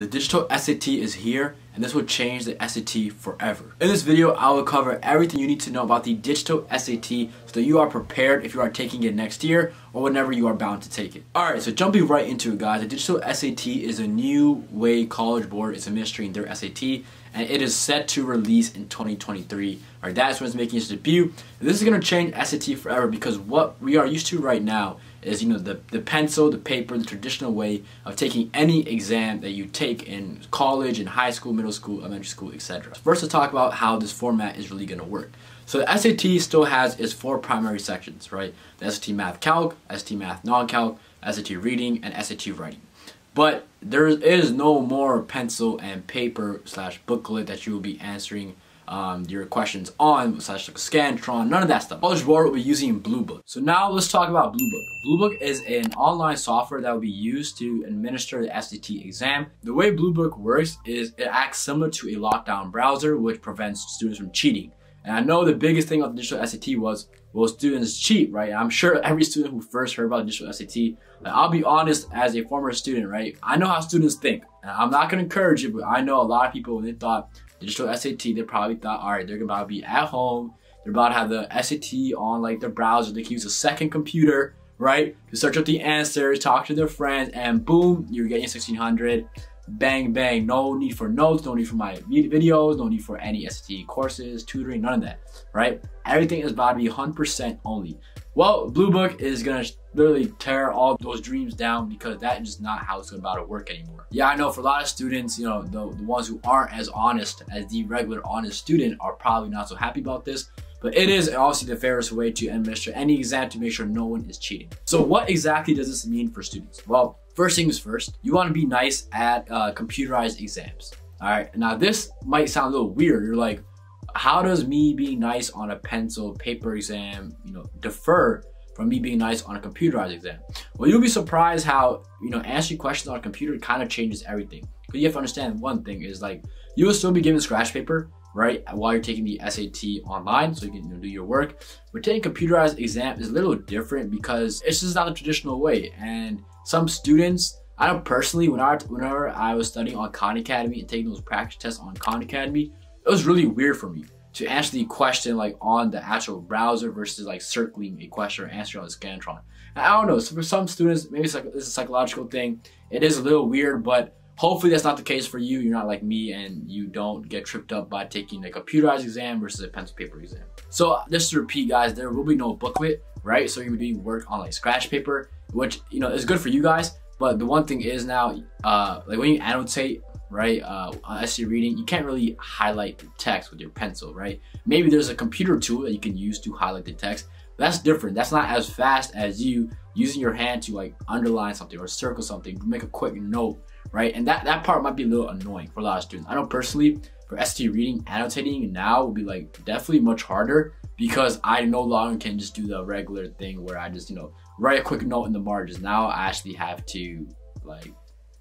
The digital SAT is here and this will change the SAT forever. In this video, I will cover everything you need to know about the digital SAT so that you are prepared if you are taking it next year or whenever you are bound to take it. Alright, so jumping right into it guys, the digital SAT is a new way College Board is administering their SAT and it is set to release in 2023. Alright, that's when it's making its debut. This is going to change SAT forever because what we are used to right now is you know the, the pencil, the paper, the traditional way of taking any exam that you take in college, in high school, middle school, elementary school, etc. First, let's talk about how this format is really going to work. So the SAT still has its four primary sections, right? The SAT Math Calc, SAT Math Non-Calc, SAT Reading, and SAT Writing. But there is no more pencil and paper slash booklet that you will be answering um, your questions on slash like Scantron, none of that stuff. College Board will be using Bluebook. So now let's talk about Bluebook. Bluebook is an online software that will be used to administer the SAT exam. The way Bluebook works is it acts similar to a lockdown browser which prevents students from cheating. And I know the biggest thing of the digital SAT was, well, students cheat, right? I'm sure every student who first heard about digital SAT, like, I'll be honest, as a former student, right? I know how students think. And I'm not gonna encourage it, but I know a lot of people, when they thought digital SAT, they probably thought, all right, they're about to be at home. They're about to have the SAT on like their browser. They can use a second computer, right, to search up the answers, talk to their friends, and boom, you're getting 1600. Bang, bang. No need for notes, no need for my videos, no need for any SAT courses, tutoring, none of that, right? Everything is about to be 100% only. Well, Bluebook is gonna literally tear all those dreams down because that is just not how it's about to work anymore. Yeah, I know for a lot of students, you know, the, the ones who aren't as honest as the regular honest student are probably not so happy about this. But it is obviously the fairest way to administer any exam to make sure no one is cheating. So what exactly does this mean for students? Well, first things first, you want to be nice at uh, computerized exams. All right, now this might sound a little weird. You're like, how does me being nice on a pencil paper exam, you know, defer from me being nice on a computerized exam? Well, you'll be surprised how, you know, answering questions on a computer kind of changes everything. Because you have to understand one thing is like, you will still be given scratch paper, right, while you're taking the SAT online, so you can you know, do your work. But taking computerized exam is a little different because it's just not the traditional way. And some students, I know personally, when I, whenever I was studying on Khan Academy and taking those practice tests on Khan Academy, it was really weird for me to answer the question like on the actual browser versus like circling a question or answering on the Scantron. I don't know, so for some students, maybe it's like it's a psychological thing. It is a little weird, but hopefully that's not the case for you. You're not like me and you don't get tripped up by taking a computerized exam versus a pencil paper exam. So just to repeat guys, there will be no booklet, right? So you're doing work on like scratch paper, which you know is good for you guys. But the one thing is now, uh, like when you annotate right? Uh, you're reading, you can't really highlight the text with your pencil, right? Maybe there's a computer tool that you can use to highlight the text. That's different. That's not as fast as you using your hand to like underline something or circle something, make a quick note, right? And that, that part might be a little annoying for a lot of students. I know personally for ST reading, annotating now will be like definitely much harder because I no longer can just do the regular thing where I just, you know, write a quick note in the margins. Now I actually have to like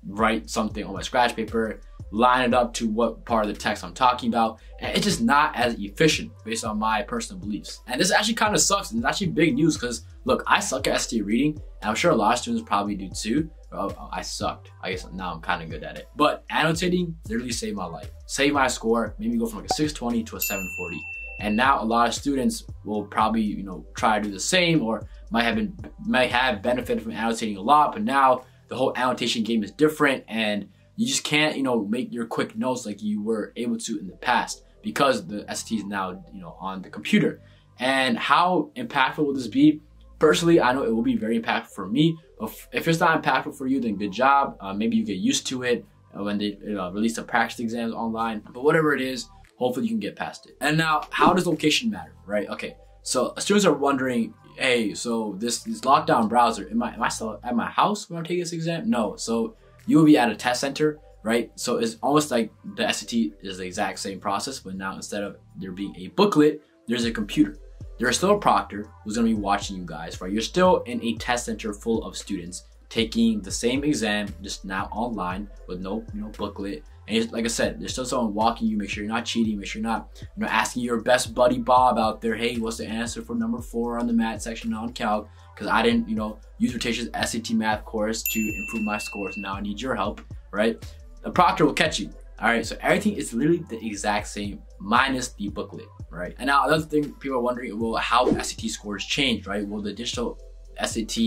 write something on my scratch paper, line it up to what part of the text I'm talking about, and it's just not as efficient based on my personal beliefs. And this actually kind of sucks, and it's actually big news because look, I suck at SAT reading, and I'm sure a lot of students probably do too. Well, I sucked. I guess now I'm kind of good at it. But annotating literally saved my life. Saved my score, made me go from like a 620 to a 740. And now a lot of students will probably, you know, try to do the same or might have been might have benefited from annotating a lot, but now the whole annotation game is different and you just can't, you know, make your quick notes like you were able to in the past because the SAT is now, you know, on the computer. And how impactful will this be? Personally, I know it will be very impactful for me. If it's not impactful for you, then good job. Uh, maybe you get used to it uh, when they uh, release the practice exams online. But whatever it is, hopefully you can get past it. And now, how does location matter, right? Okay, so students are wondering, hey, so this, this lockdown browser, am I, am I still at my house when I'm taking this exam? No, so you will be at a test center, right? So it's almost like the SAT is the exact same process, but now instead of there being a booklet, there's a computer. There's still a proctor who's gonna be watching you guys, right? You're still in a test center full of students taking the same exam, just now online with no, you know, booklet. And like I said, there's still someone walking you, make sure you're not cheating, make sure you're not, you know, asking your best buddy Bob out there, hey, what's the answer for number four on the math section on calc? Because I didn't, you know, use Ritesh's SAT math course to improve my scores. Now I need your help, right? the proctor will catch you. All right, so everything is literally the exact same minus the booklet, right? And now another thing people are wondering, well, how SAT scores change, right? Will the digital SAT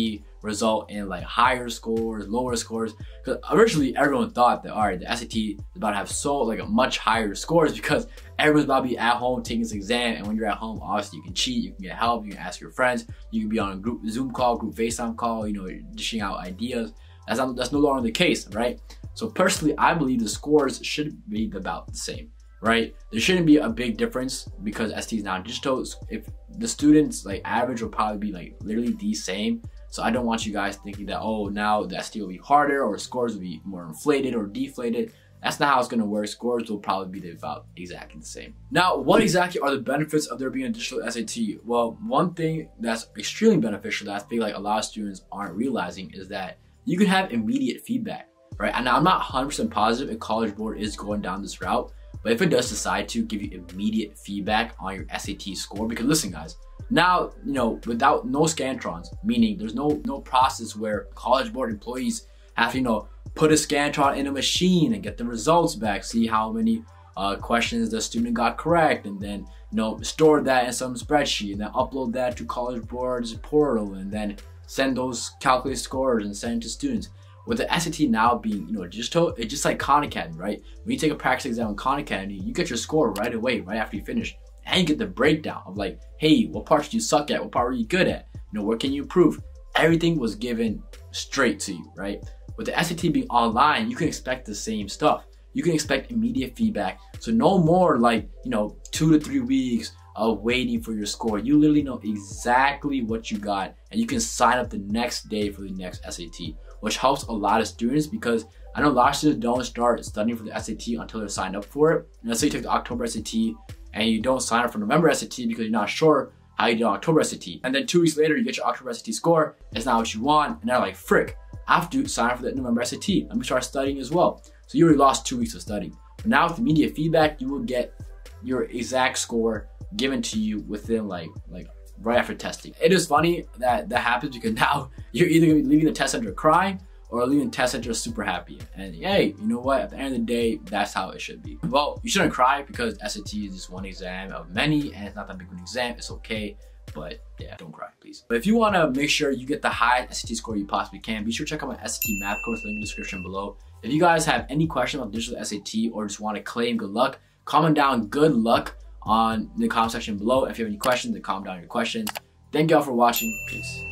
result in like higher scores, lower scores. Because originally everyone thought that all right, the SAT is about to have so like a much higher scores because everyone's about to be at home taking this exam, and when you're at home, obviously you can cheat, you can get help, you can ask your friends, you can be on a group Zoom call, group FaceTime call, you know, dishing out ideas. That's not, that's no longer the case, right? So personally, I believe the scores should be about the same right? There shouldn't be a big difference because ST is now digital. If the students like average will probably be like literally the same. So I don't want you guys thinking that, oh, now the ST will be harder or scores will be more inflated or deflated. That's not how it's gonna work. Scores will probably be about exactly the same. Now, what exactly are the benefits of there being a digital SAT? Well, one thing that's extremely beneficial that I feel like a lot of students aren't realizing is that you can have immediate feedback, right? And I'm not 100% positive if College Board is going down this route, but if it does decide to give you immediate feedback on your SAT score, because listen guys, now, you know, without no Scantrons, meaning there's no no process where College Board employees have to, you know, put a Scantron in a machine and get the results back, see how many uh, questions the student got correct, and then, you know, store that in some spreadsheet and then upload that to College Board's portal and then send those calculated scores and send it to students. With the SAT now being, you know, digital, it's just like Khan Academy, right? When you take a practice exam on Khan Academy, you get your score right away, right after you finish and you get the breakdown of like, hey, what parts do you suck at? What part are you good at? You know, what can you improve? Everything was given straight to you, right? With the SAT being online, you can expect the same stuff. You can expect immediate feedback. So no more like, you know, two to three weeks of waiting for your score. You literally know exactly what you got and you can sign up the next day for the next SAT, which helps a lot of students because I know a lot of students don't start studying for the SAT until they're signed up for it. And let's say you took the October SAT and you don't sign up for November SAT because you're not sure how you did October SAT. And then two weeks later, you get your October SAT score, it's not what you want, and they're like, frick, I have to sign up for the November SAT. Let me start studying as well. So you already lost two weeks of studying. But now with immediate feedback, you will get your exact score given to you within like like right after testing. It is funny that that happens because now you're either gonna be leaving the test center crying or leaving test center super happy. And hey, you know what? At the end of the day, that's how it should be. Well, you shouldn't cry because SAT is just one exam of many and it's not that big of an exam. It's okay. But yeah, don't cry, please. But if you want to make sure you get the highest SAT score you possibly can, be sure to check out my SAT math course link in the description below. If you guys have any questions about digital SAT or just want to claim good luck, comment down good luck on the comment section below. If you have any questions, then comment down your questions. Thank you all for watching. Peace.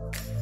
Thank you.